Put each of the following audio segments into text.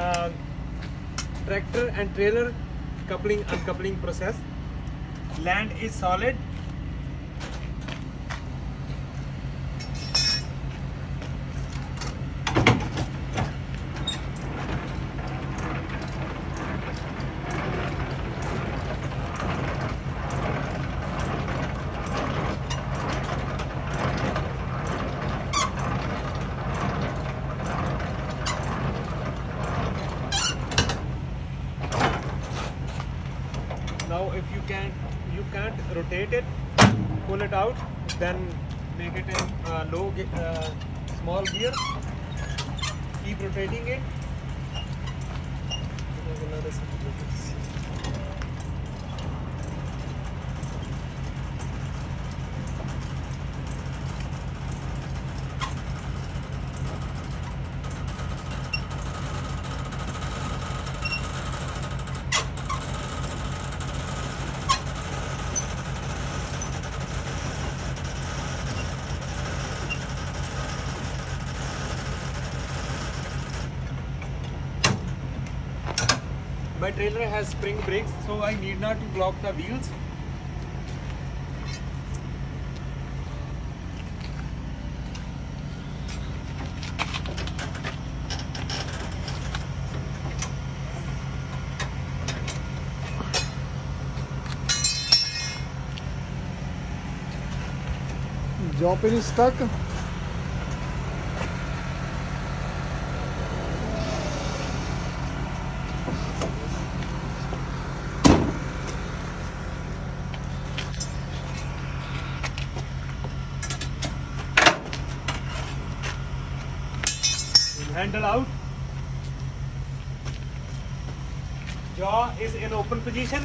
uh, tractor and trailer coupling uncoupling process. Land is solid. It out, then make it in uh, low uh, small gear. Keep rotating it. My trailer has spring brakes, so I need not to block the wheels. Job is stuck. Handle out. Jaw is in open position.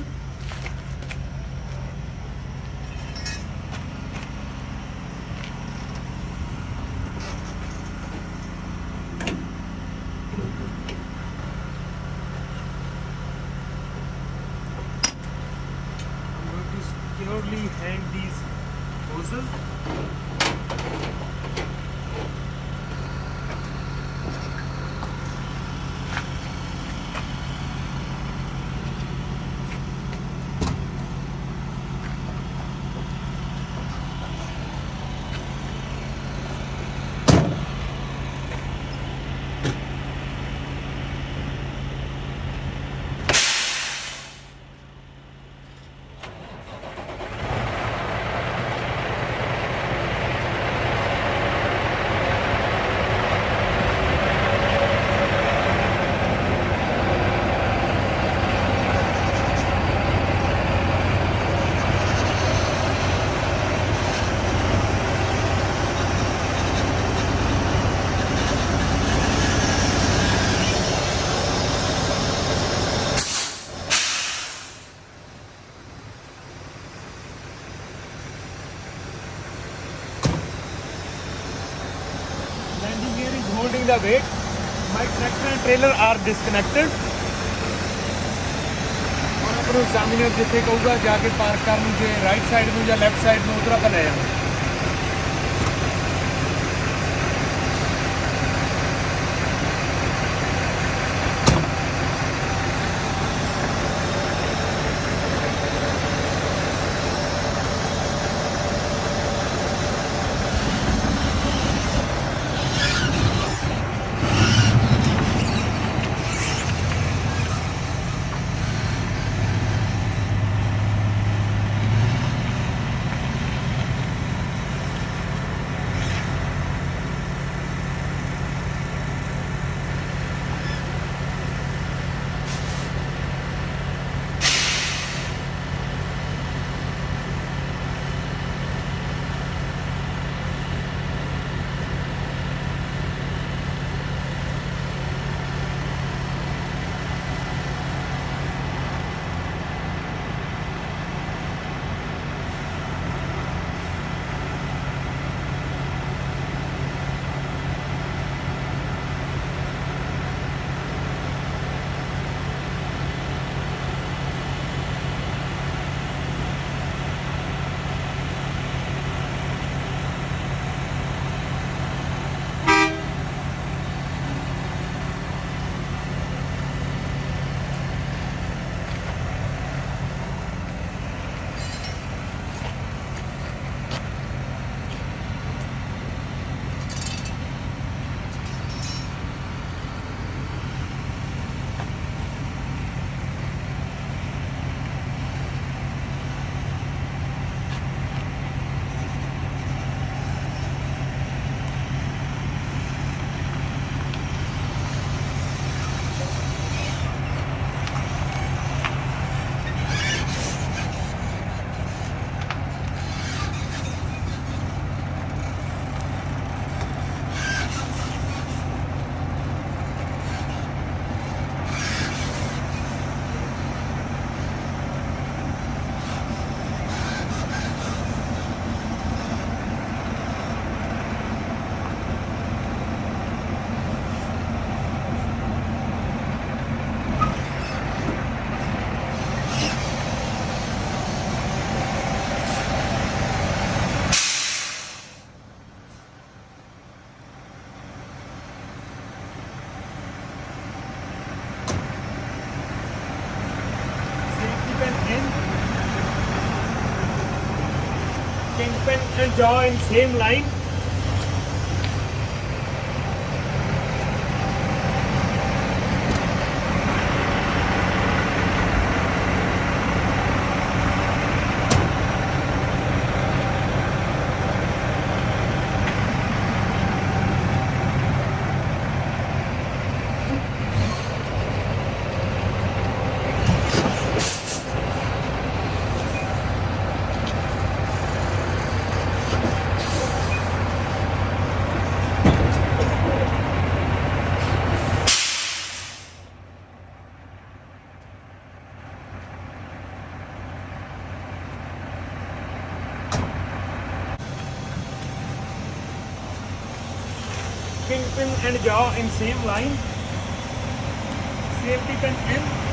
increasing the weight. My tractor and trailer are disconnected. और अपने examiner जैसे कहूँगा जाके park का मुझे right side में या left side में उतरा बनाया join same line. Kingpin and jaw in same line. Safety pin in.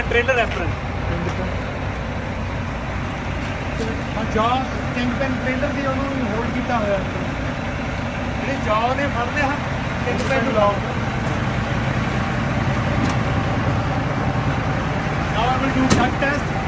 ਹੈ ਟ੍ਰੇਲਰ ਰੈਫਰੈਂਸ ਜਾ ਕੈਂਪੇਨ ਟ੍ਰੇਲਰ ਦੀ ਉਹਨੂੰ ਨੂੰ ਹੋਲਡ ਕੀਤਾ ਹੋਇਆ ਜਿਹੜੇ ਜਾ ਉਹਦੇ ਫੜਦੇ ਹਨ ਕੈਂਪੇਨ ਲਾਓ ਨਾਰਮਲ ਡੂ ਸ਼ਟ test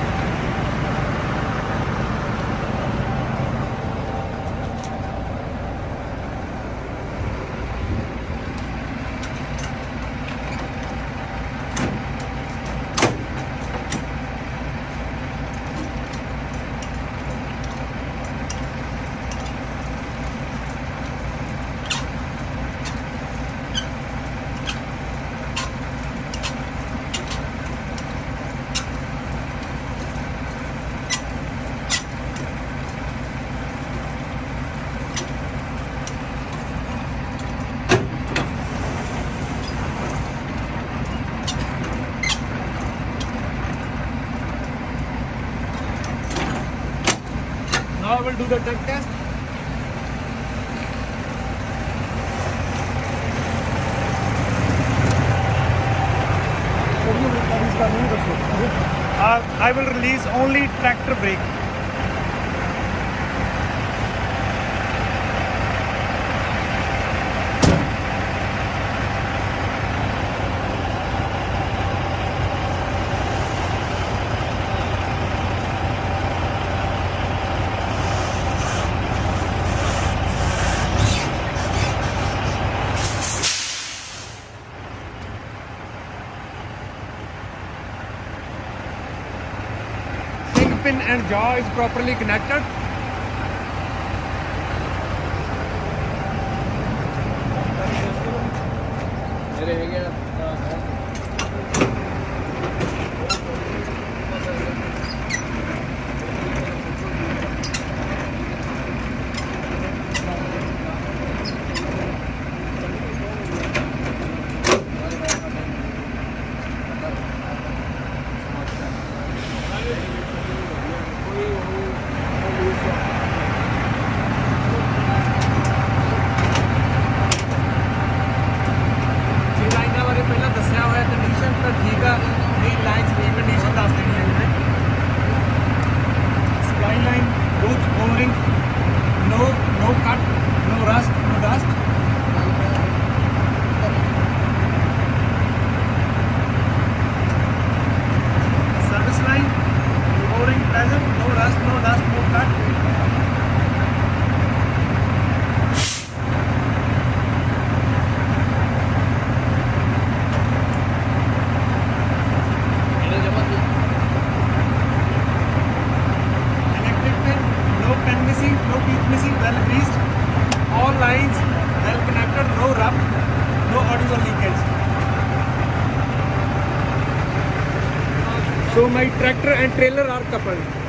do the tug test. Uh, I will release only tractor brake. and jaw is properly connected. No audio leakage. So my tractor and trailer are coupled. Okay.